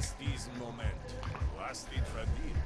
Genieß diesen Moment. Du hast ihn verdient.